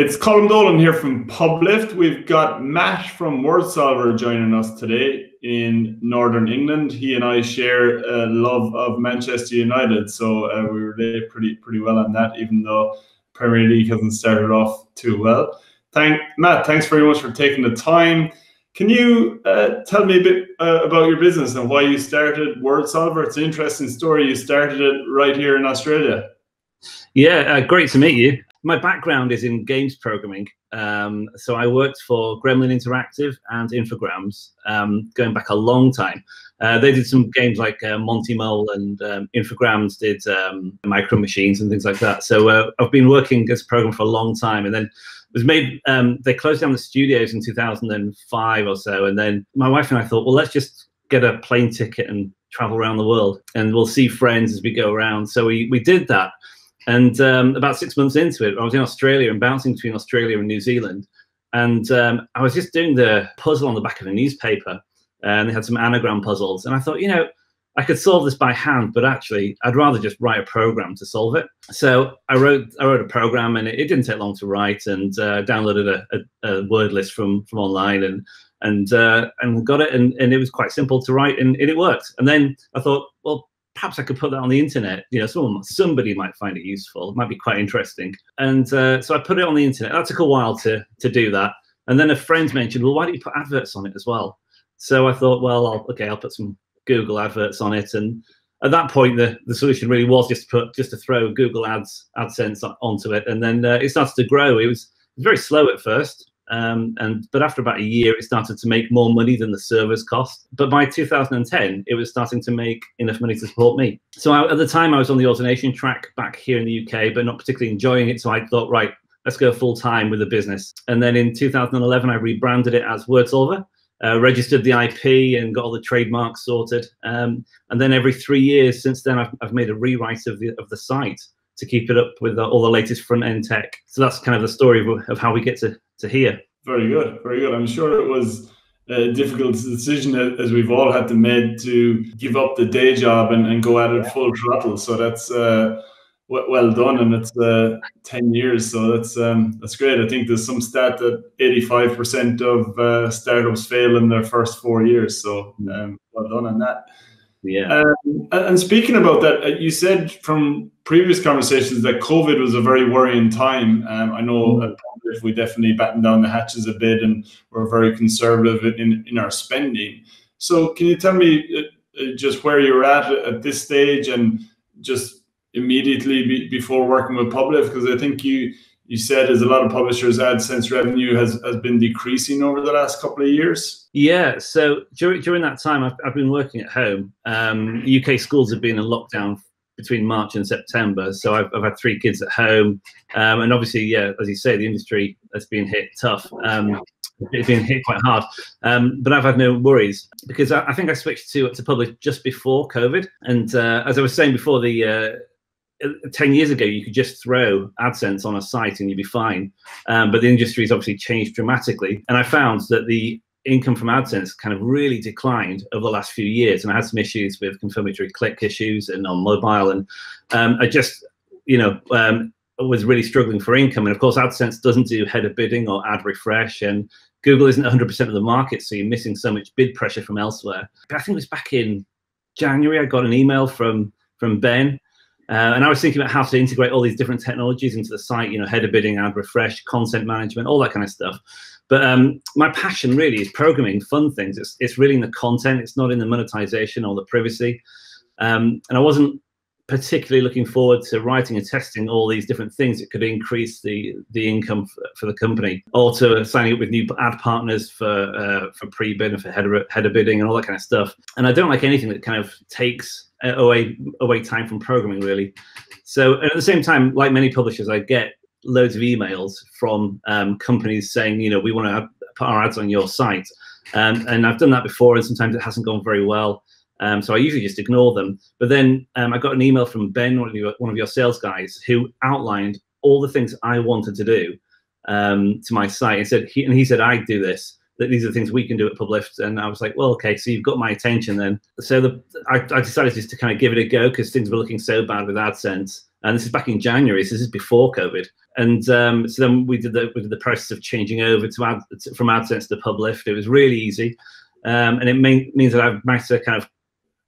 It's Colm Dolan here from Publift. We've got Matt from WordSolver joining us today in Northern England. He and I share a love of Manchester United, so uh, we relate pretty pretty well on that, even though Premier League hasn't started off too well. Thank Matt. Thanks very much for taking the time. Can you uh, tell me a bit uh, about your business and why you started WordSolver? It's an interesting story. You started it right here in Australia. Yeah, uh, great to meet you my background is in games programming. Um, so I worked for Gremlin Interactive and Infogrames um, going back a long time. Uh, they did some games like uh, Monty Mole and um, Infogrames did um, Micro Machines and things like that. So uh, I've been working as a program for a long time, and then was made. Um, they closed down the studios in 2005 or so, and then my wife and I thought, well, let's just get a plane ticket and travel around the world, and we'll see friends as we go around. So we we did that. And um, about six months into it, I was in Australia and bouncing between Australia and New Zealand. And um, I was just doing the puzzle on the back of a newspaper, and they had some anagram puzzles. And I thought, you know, I could solve this by hand, but actually, I'd rather just write a program to solve it. So I wrote I wrote a program, and it, it didn't take long to write, and uh, downloaded a, a, a, word list from from online, and and uh, and got it, and, and it was quite simple to write, and, and it worked. And then I thought, well, perhaps I could put that on the internet. You know, someone, somebody might find it useful. It might be quite interesting. And uh, so I put it on the internet. That took a while to to do that. And then a friend mentioned, well, why don't you put adverts on it as well? So I thought, well, I'll, okay, I'll put some Google adverts on it. And at that point, the, the solution really was just to put just to throw Google Ads AdSense onto it, and then uh, it started to grow. It was very slow at first, um, and but after about a year, it started to make more money than the servers cost. But by 2010, it was starting to make enough money to support me. So I, at the time, I was on the AutoNation track back here in the UK, but not particularly enjoying it. So I thought, right, let's go full time with the business. And then in 2011, I rebranded it as WordSolver. Uh, registered the IP and got all the trademarks sorted. Um, and then every three years since then, I've, I've made a rewrite of the of the site to keep it up with all the latest front end tech. So that's kind of the story of, of how we get to, to here. Very good, very good. I'm sure it was a difficult decision as we've all had to make to give up the day job and, and go at it full throttle. So that's uh, well done, and it's uh, ten years, so that's um, that's great. I think there's some stat that 85 percent of uh, startups fail in their first four years. So um, well done on that. Yeah. Um, and speaking about that, uh, you said from previous conversations that COVID was a very worrying time. Um, I know mm. if we definitely batten down the hatches a bit and we're very conservative in, in our spending. So, can you tell me uh, uh just where you're at at this stage and just immediately be, before working with Publift? Because I think you you said as a lot of publishers AdSense revenue has, has been decreasing over the last couple of years. Yeah, so during, during that time, I've, I've been working at home. Um, UK schools have been in lockdown between March and September, so I've, I've had three kids at home, um, and obviously, yeah, as you say, the industry has been hit tough. Um, it's been hit quite hard, um, but I've had no worries because I, I, think I switched to to Publift just before COVID, and uh, as I was saying before, the uh, 10 years ago, you could just throw AdSense on a site and you'd be fine. Um, but the industry has obviously changed dramatically. And I found that the income from AdSense kind of really declined over the last few years. And I had some issues with confirmatory click issues and on mobile. And um, I just, you know, um, was really struggling for income. And of course, AdSense doesn't do header bidding or ad refresh. And Google isn't 100% of the market. So you're missing so much bid pressure from elsewhere. But I think it was back in January, I got an email from from Ben uh, and I was thinking about how to integrate all these different technologies into the site, you know, header bidding, ad refresh, content management, all that kind of stuff. But um, my passion really is programming fun things. It's, it's really in the content. It's not in the monetization or the privacy. Um, and I wasn't particularly looking forward to writing and testing all these different things that could increase the the income for, for the company, or to signing up with new ad partners for uh, for Prebid and for header header bidding and all that kind of stuff. And I don't like anything that kind of takes away away time from programming really. So at the same time, like many publishers, I get loads of emails from um, companies saying, you know, we want to put our ads on your site, um, and I've done that before, and sometimes it hasn't gone very well. Um, so I usually just ignore them. But then um, I got an email from Ben, one of your, one of your sales guys, who outlined all the things I wanted to do um, to my site. And said, he, and he said, I do this that these are the things we can do at Publift. And I was like, well, okay, so you've got my attention then. So the, I, I decided just to kind of give it a go because things were looking so bad with AdSense. And this is back in January, so this is before COVID. And um, so then we did the we did the process of changing over to ad from AdSense to Publift. It was really easy, um, and it mean, means that I've managed to kind of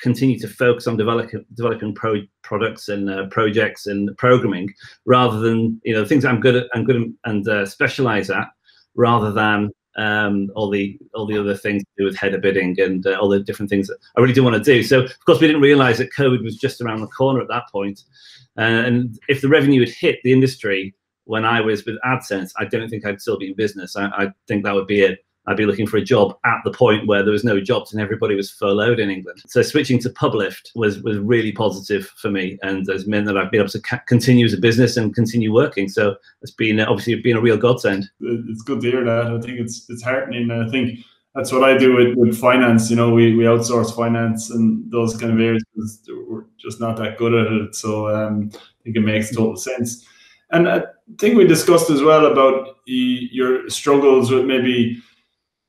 continue to focus on developing developing pro products and uh, projects and programming rather than you know things I'm good at and good and uh, specialize at rather than um, all the all the other things to do with header bidding and uh, all the different things that I really do want to do. So of course we didn't realize that COVID was just around the corner at that point. Uh, and if the revenue had hit the industry when I was with AdSense, I don't think I'd still be in business. I, I think that would be it. I'd be looking for a job at the point where there was no jobs and everybody was furloughed in England. So switching to Publift was was really positive for me, and has meant that I've been able to ca- continue as a business and continue working. So it's been obviously been a real godsend. It's good to hear that. I think it's it's heartening. And I think that's what I do with, with finance. You know, we, we outsource finance and those kind of areas we're just not that good at it. So um, I think it makes total sense. And I think we discussed as well about your struggles with maybe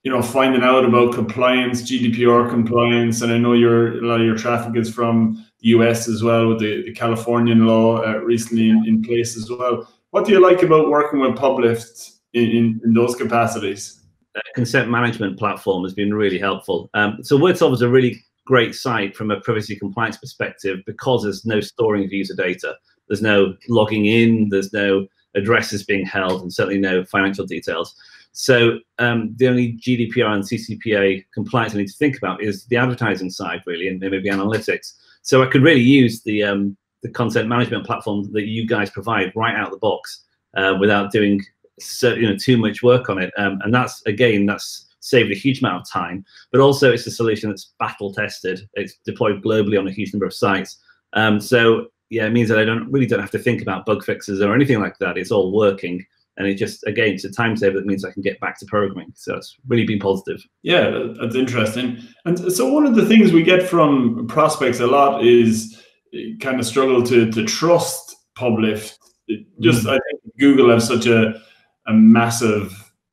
you know, finding out about compliance, GDPR compliance, and I know your a lot of your traffic is from the US as well with the, the Californian law uh, recently in, in, place as well. What do you like about working with Publift in, in, in those capacities? The consent management platform has been really helpful. Um, so WordSolver is a really great site from a privacy compliance perspective because there's no storing of user data. There's no logging in, there's no addresses being held, and certainly no financial details. So um, the only GDPR and CCPA compliance I need to think about is the advertising side, really, and maybe analytics. So I could really use the um, the consent management platform that you guys provide right out of the box uh, without doing so, you know too much work on it. Um, and that's again that's saved a huge amount of time, but also it's a solution that's battle tested. It's deployed globally on a huge number of sites. Um, so yeah, it means that I don't really don't have to think about bug fixes or anything like that. It's all working and it just again it's a time saver that means I can get back to programming. So it's really been positive. Yeah, that's interesting. And so one of the things we get from prospects a lot is kind of struggle to to trust Publift. just mm. I think Google has such a a massive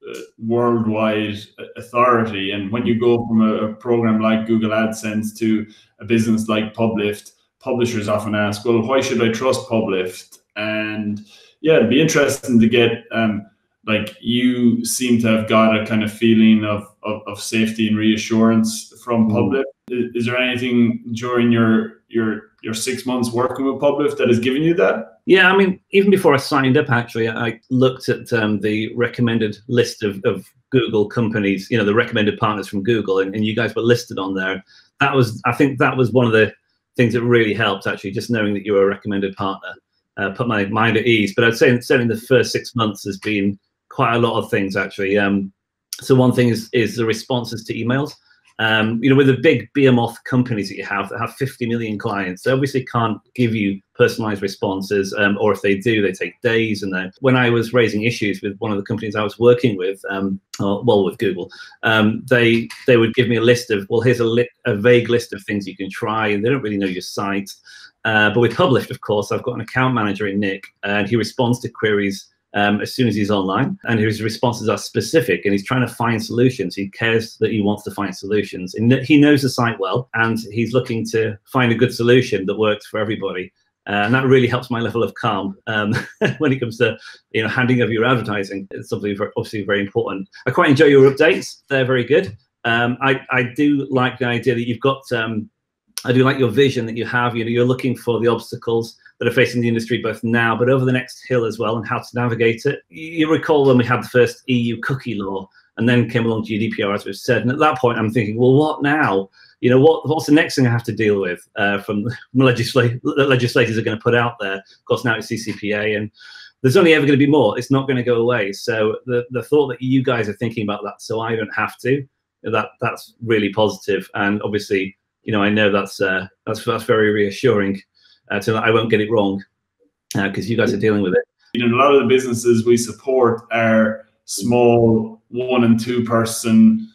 uh, worldwide authority, and when you go from a, a program like Google AdSense to a business like Publift, publishers often ask, "Well, why should I trust Publift?" and yeah, it'd be interesting to get um, like you seem to have got a kind of feeling of, of, of safety and reassurance from mm. Publift. Is, is, there anything during your your your six months working with Publift that has given you that? Yeah, I mean, even before I signed up, actually, I looked at um, the recommended list of, of Google companies, you know, the recommended partners from Google, and, and you guys were listed on there. That was, I think, that was one of the things that really helped actually, just knowing that you were a recommended partner uh, put my mind at ease. But I'd say certainly the first six months has been quite a lot of things actually. Um, so one thing is is the responses to emails. Um, you know, with the big behemoth companies that you have that have 50 million clients, they obviously can't give you personalized responses, um, or if they do, they take days. And then when I was raising issues with one of the companies I was working with, um, or, well, with Google, um, they they would give me a list of, well, here's a, li- a vague list of things you can try, and they don't really know your site. Uh, but with Publift, of course, I've got an account manager in Nick, and he responds to queries um, as soon as he's online, and his responses are specific, and he's trying to find solutions. He cares that he wants to find solutions, and he knows the site well, and he's looking to find a good solution that works for everybody. Uh, and that really helps my level of calm um, when it comes to you know handing over your advertising. It's something very, obviously very important. I quite enjoy your updates; they're very good. Um, I, I do like the idea that you've got um, I do like your vision that you have. You know, you're looking for the obstacles that are facing the industry both now, but over the next hill as well, and how to navigate it. You recall when we had the first EU cookie law, and then came along GDPR, as we've said. And at that point, I'm thinking, well, what now? You know, what what's the next thing I have to deal with uh, from, from legislators are going to put out there? Of course, now it's CCPA, and there's only ever going to be more. It's not going to go away. So the the thought that you guys are thinking about that, so I don't have to, that that's really positive, and obviously you know, I know that's uh, that's that's very reassuring uh, to I won't get it wrong because uh, you guys are dealing with it. You know, a lot of the businesses we support are small one and two person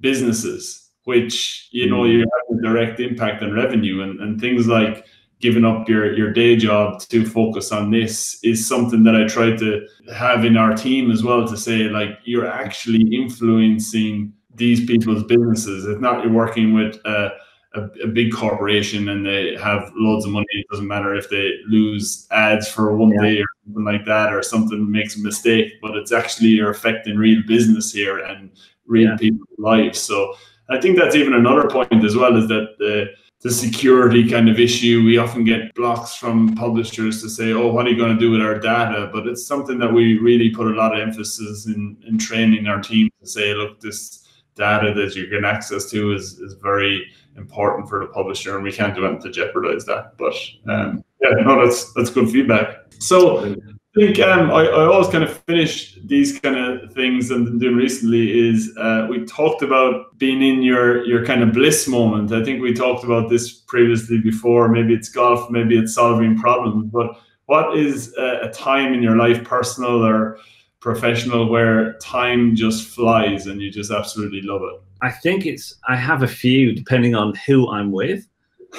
businesses, which you know you have a direct impact on revenue and, and things like giving up your your day job to focus on this is something that I try to have in our team as well to say like you're actually influencing these people's businesses. It's not you're working with a, a, a, big corporation and they have loads of money. It doesn't matter if they lose ads for one yeah. day or something like that, or something makes a mistake. But it's actually you're affecting real business here and real yeah. people's lives. So I think that's even another point as well is that the the security kind of issue. We often get blocks from publishers to say, "Oh, what are you going to do with our data?" But it's something that we really put a lot of emphasis in in training our team to say, "Look, this data that you can access to is is very important for the publisher, and we can't do anything to jeopardize that." But um, yeah, no, that's that's good feedback. So i think um, I, I, always kind of finish these kind of things and doing recently is uh, we talked about being in your your kind of bliss moment. I think we talked about this previously before. Maybe it's golf, maybe it's solving problems. But what is a, a time in your life, personal or professional, where time just flies and you just absolutely love it? I think it's I have a few depending on who I'm with.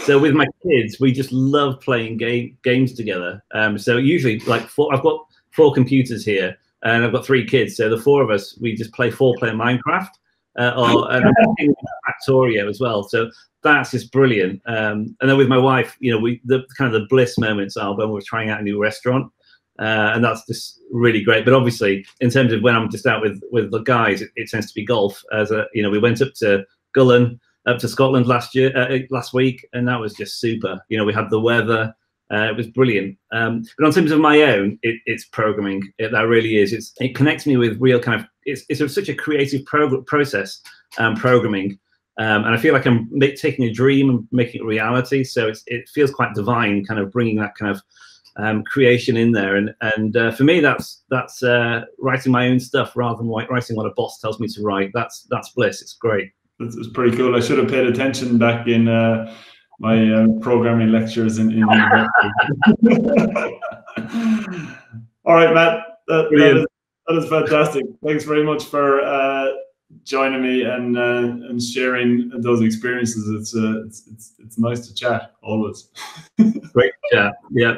So with my kids, we just love playing game, games together. Um, so usually, like four, I've got four computers here, and I've got three kids. So the four of us, we just play four-player Minecraft, uh, or and Factorio as well. So that's just brilliant. Um, and then with my wife, you know, we the kind of the bliss moments are when we're trying out a new restaurant. Uh, and that's just really great. But obviously, in terms of when I'm just out with with the guys, it, it tends to be golf. As a you know, we went up to Gullane, up to Scotland last year, uh, uh, last week, and that was just super. You know, we had the weather. Uh, it was brilliant. Um, but on terms of my own, it, it's programming. It, that really is. It's, it connects me with real kind of. It's, it's a, such a creative prog- process, um, programming, um, and I feel like I'm taking a dream and making it reality. So it feels quite divine, kind of bringing that kind of um, creation in there. And and uh, for me, that's that's uh, writing my own stuff rather than writing what a boss tells me to write. That's that's bliss. It's great. It's, it's pretty cool. I should have paid attention back in uh, my uh, programming lectures in, in university. All right, Matt. That, that, is, that is fantastic. Thanks very much for uh, joining me and uh, and sharing those experiences. It's, uh, it's it's it's nice to chat always. Great chat. Yeah.